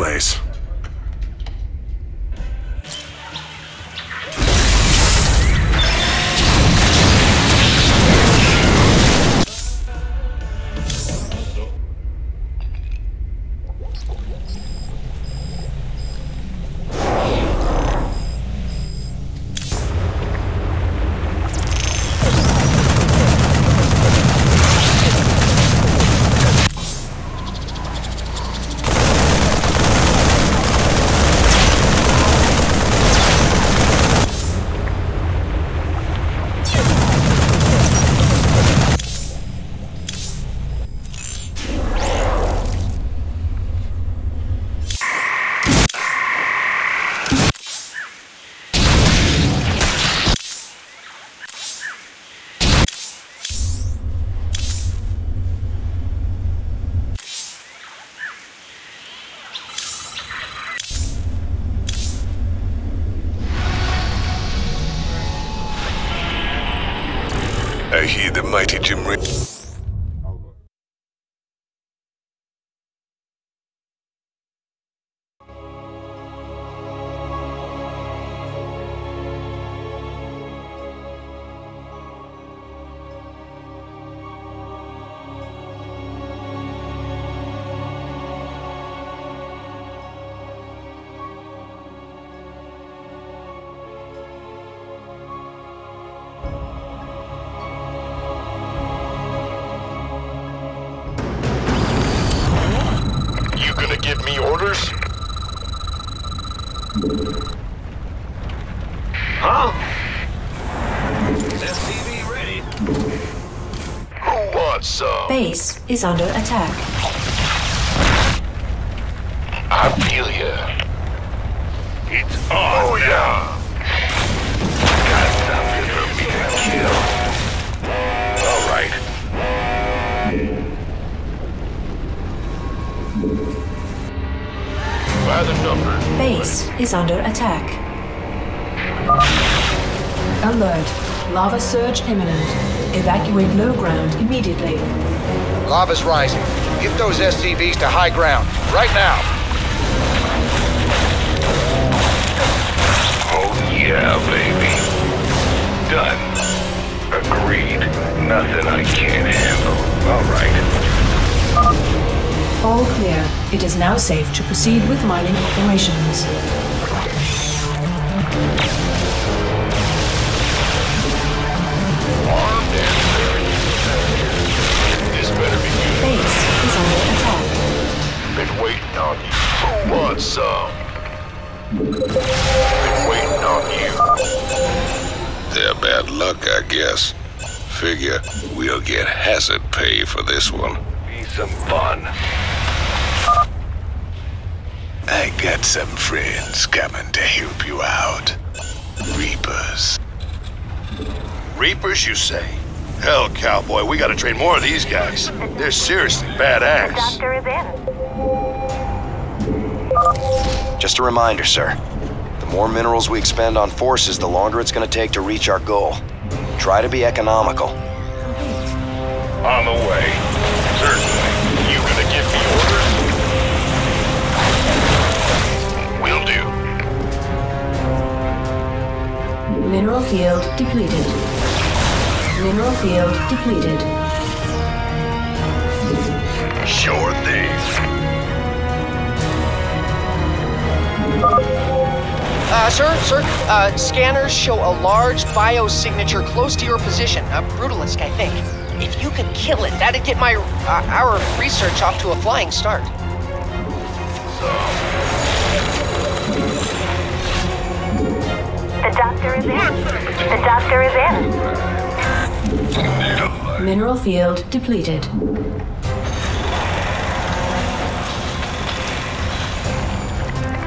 place. I hear the mighty Jim Ray. Huh? SCV ready. Who wants some? Base is under attack. I feel ya. It's on oh, yeah. Base is under attack. Alert. Lava surge imminent. Evacuate low ground immediately. Lava's rising. Get those SCVs to high ground. Right now. Oh yeah, baby. Done. Agreed. Nothing I can't handle. All right. All clear. It is now safe to proceed with mining operations. Armed and ready. This better be good. Base is under attack. Been waiting on you. Who wants some? Been waiting on you. Their bad luck, I guess. Figure we'll get hazard pay for this one. Be some fun. I got some friends coming to help you out. Reapers. Reapers, you say? Hell, cowboy, we gotta train more of these guys. They're seriously badass. The Doctor is in. Just a reminder, sir. The more minerals we expend on forces, the longer it's going to take to reach our goal. Try to be economical. On the way. Mineral field depleted. Mineral field depleted. Sure thing. Uh, sir, sir, uh, scanners show a large biosignature close to your position. A brutalisk, I think. If you could kill it, that'd get my uh, our research off to a flying start. The doctor is in. The doctor is in. Mineral field depleted.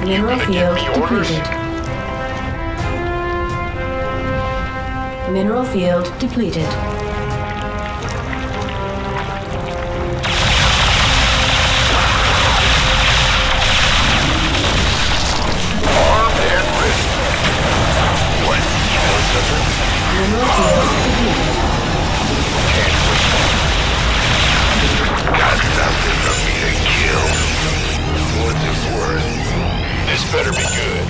Mineral field depleted. Mineral field depleted. better be good.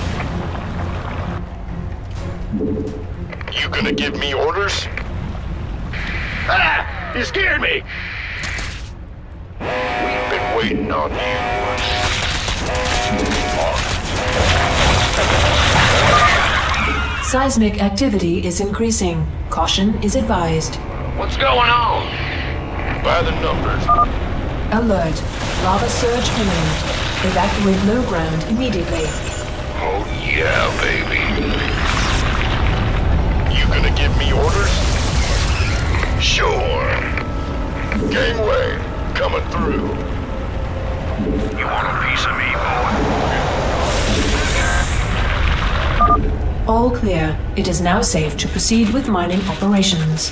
You gonna give me orders? Ah! You scared me! We've been waiting on you. Seismic activity is increasing. Caution is advised. What's going on? By the numbers. Alert. Lava surge imminent. Evacuate low ground immediately. Oh yeah, baby. You gonna give me orders? Sure. Gangway, coming through. You want a piece of me, boy? All clear. It is now safe to proceed with mining operations.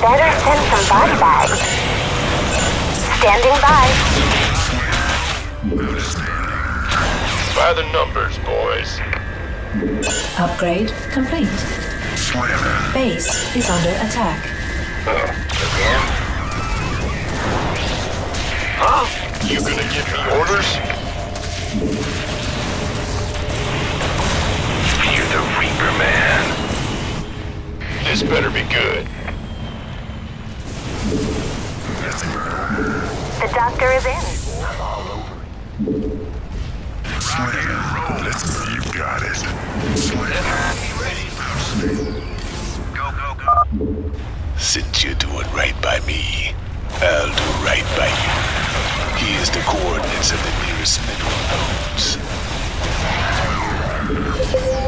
Better send some body bags. Standing by. By the numbers, boys. Upgrade complete. Base is under attack. Again? Huh? You gonna give me orders? You're the Reaper Man. This better be good. The doctor is in. You got it. Since you're doing right by me, I'll do right by you. Here's the coordinates of the nearest mineral nodes.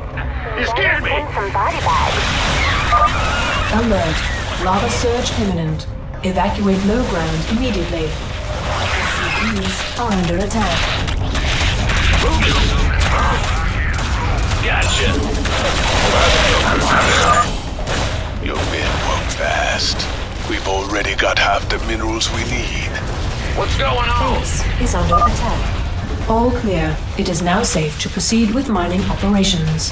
You scared me. Some body bags. Alert. Lava surge imminent. Evacuate low ground immediately. SCVs are under attack. Gotcha. Your men work fast. We've already got half the minerals we need. What's going on? Base is under attack. All clear. It is now safe to proceed with mining operations.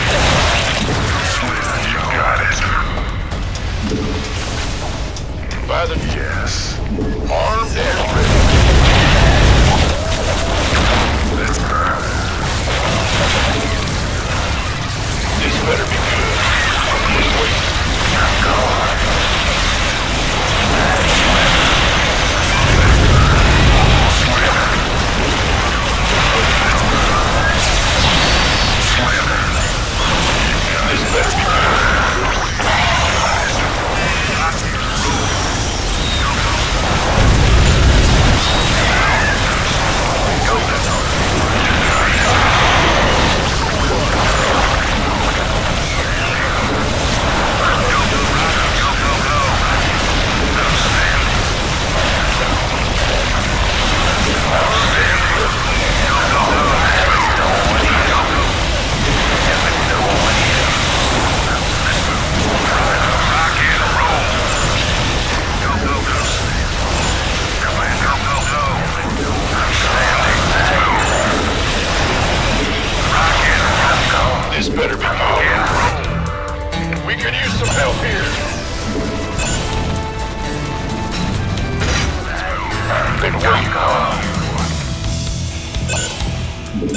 Who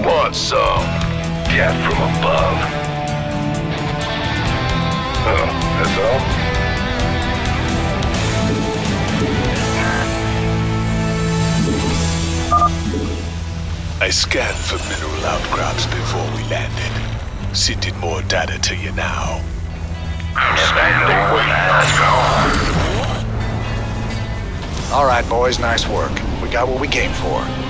wants some? Get from above. Huh, that's all? I scanned for mineral outcrops before we landed. Sending more data to you now. Standing wait. Let's go. All right, boys, nice work. We got what we came for.